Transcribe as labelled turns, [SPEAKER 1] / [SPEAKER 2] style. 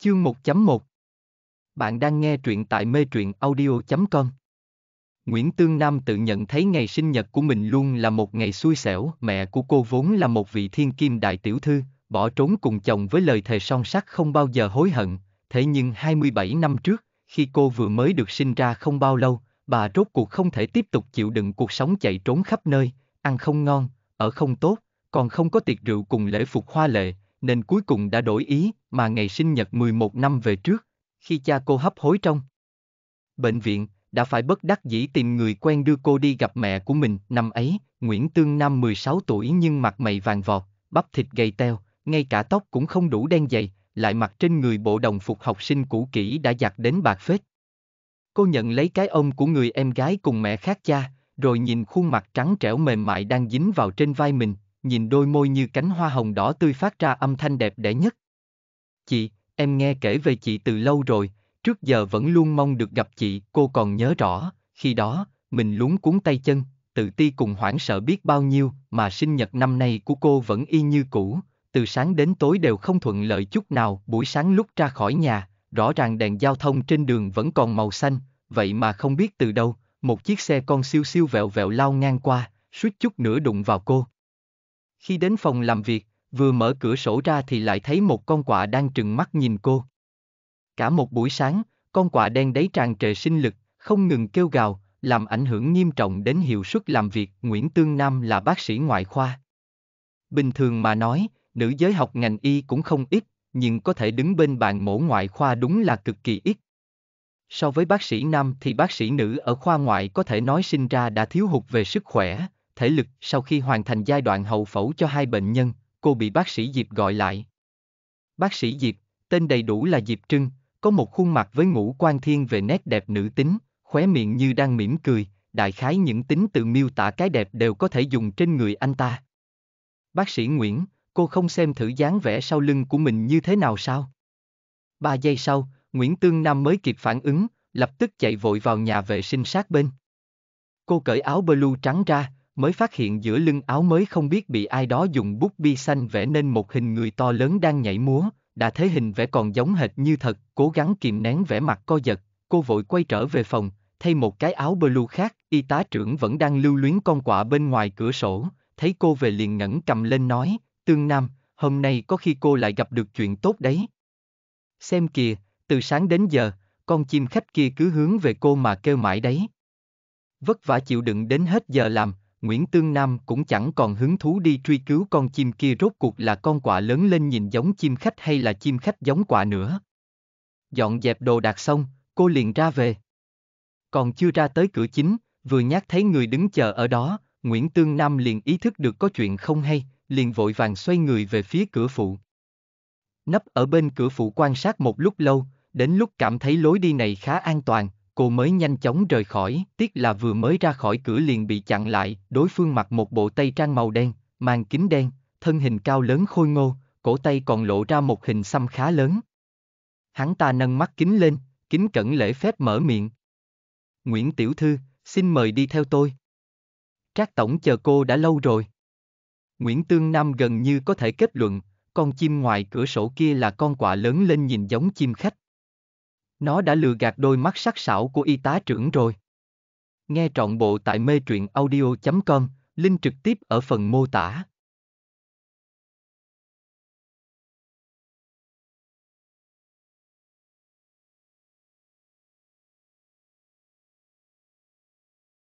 [SPEAKER 1] Chương 1.1 Bạn đang nghe truyện tại mê truyện audio.com Nguyễn Tương Nam tự nhận thấy ngày sinh nhật của mình luôn là một ngày xui xẻo, mẹ của cô vốn là một vị thiên kim đại tiểu thư, bỏ trốn cùng chồng với lời thề son sắt không bao giờ hối hận, thế nhưng 27 năm trước, khi cô vừa mới được sinh ra không bao lâu, bà rốt cuộc không thể tiếp tục chịu đựng cuộc sống chạy trốn khắp nơi, ăn không ngon, ở không tốt, còn không có tiệc rượu cùng lễ phục hoa lệ, nên cuối cùng đã đổi ý, mà ngày sinh nhật 11 năm về trước, khi cha cô hấp hối trong bệnh viện, đã phải bất đắc dĩ tìm người quen đưa cô đi gặp mẹ của mình. Năm ấy, Nguyễn Tương Nam 16 tuổi nhưng mặt mày vàng vọt, bắp thịt gầy teo, ngay cả tóc cũng không đủ đen dày, lại mặc trên người bộ đồng phục học sinh cũ kỹ đã giặt đến bạc phết. Cô nhận lấy cái ôm của người em gái cùng mẹ khác cha, rồi nhìn khuôn mặt trắng trẻo mềm mại đang dính vào trên vai mình, nhìn đôi môi như cánh hoa hồng đỏ tươi phát ra âm thanh đẹp đẽ nhất. Chị, em nghe kể về chị từ lâu rồi, trước giờ vẫn luôn mong được gặp chị, cô còn nhớ rõ, khi đó, mình luống cuốn tay chân, tự ti cùng hoảng sợ biết bao nhiêu, mà sinh nhật năm nay của cô vẫn y như cũ, từ sáng đến tối đều không thuận lợi chút nào, buổi sáng lúc ra khỏi nhà, rõ ràng đèn giao thông trên đường vẫn còn màu xanh, vậy mà không biết từ đâu, một chiếc xe con siêu siêu vẹo vẹo lao ngang qua, suýt chút nữa đụng vào cô. Khi đến phòng làm việc, vừa mở cửa sổ ra thì lại thấy một con quạ đang trừng mắt nhìn cô. Cả một buổi sáng, con quạ đen đấy tràn trề sinh lực, không ngừng kêu gào, làm ảnh hưởng nghiêm trọng đến hiệu suất làm việc. Nguyễn Tương Nam là bác sĩ ngoại khoa. Bình thường mà nói, nữ giới học ngành y cũng không ít, nhưng có thể đứng bên bàn mổ ngoại khoa đúng là cực kỳ ít. So với bác sĩ nam thì bác sĩ nữ ở khoa ngoại có thể nói sinh ra đã thiếu hụt về sức khỏe, thể lực sau khi hoàn thành giai đoạn hậu phẫu cho hai bệnh nhân, cô bị bác sĩ Diệp gọi lại. Bác sĩ Diệp, tên đầy đủ là Diệp Trưng, có một khuôn mặt với ngũ quan thiên về nét đẹp nữ tính, khóe miệng như đang mỉm cười, đại khái những tính từ miêu tả cái đẹp đều có thể dùng trên người anh ta. Bác sĩ Nguyễn, cô không xem thử dáng vẻ sau lưng của mình như thế nào sao? Ba giây sau, Nguyễn Tương Nam mới kịp phản ứng, lập tức chạy vội vào nhà vệ sinh sát bên. Cô cởi áo blue trắng ra, mới phát hiện giữa lưng áo mới không biết bị ai đó dùng bút bi xanh vẽ nên một hình người to lớn đang nhảy múa, đã thấy hình vẽ còn giống hệt như thật, cố gắng kìm nén vẻ mặt co giật, cô vội quay trở về phòng, thay một cái áo blue khác, y tá trưởng vẫn đang lưu luyến con quạ bên ngoài cửa sổ, thấy cô về liền ngẩng cầm lên nói, Tương Nam, hôm nay có khi cô lại gặp được chuyện tốt đấy. Xem kìa, từ sáng đến giờ, con chim khách kia cứ hướng về cô mà kêu mãi đấy. Vất vả chịu đựng đến hết giờ làm, Nguyễn Tương Nam cũng chẳng còn hứng thú đi truy cứu con chim kia rốt cuộc là con quạ lớn lên nhìn giống chim khách hay là chim khách giống quạ nữa. Dọn dẹp đồ đạc xong, cô liền ra về. Còn chưa ra tới cửa chính, vừa nhắc thấy người đứng chờ ở đó, Nguyễn Tương Nam liền ý thức được có chuyện không hay, liền vội vàng xoay người về phía cửa phụ. Nấp ở bên cửa phụ quan sát một lúc lâu, đến lúc cảm thấy lối đi này khá an toàn, cô mới nhanh chóng rời khỏi, tiếc là vừa mới ra khỏi cửa liền bị chặn lại, đối phương mặc một bộ tây trang màu đen, mang kính đen, thân hình cao lớn khôi ngô, cổ tay còn lộ ra một hình xăm khá lớn. Hắn ta nâng mắt kính lên, kính cẩn lễ phép mở miệng. Nguyễn Tiểu Thư, xin mời đi theo tôi. Trác Tổng chờ cô đã lâu rồi. Nguyễn Tương Nam gần như có thể kết luận, con chim ngoài cửa sổ kia là con quạ lớn lên nhìn giống chim khách. Nó đã lừa gạt đôi mắt sắc sảo của y tá trưởng rồi. Nghe trọn bộ tại mê truyện audio.com, link trực tiếp ở phần mô tả.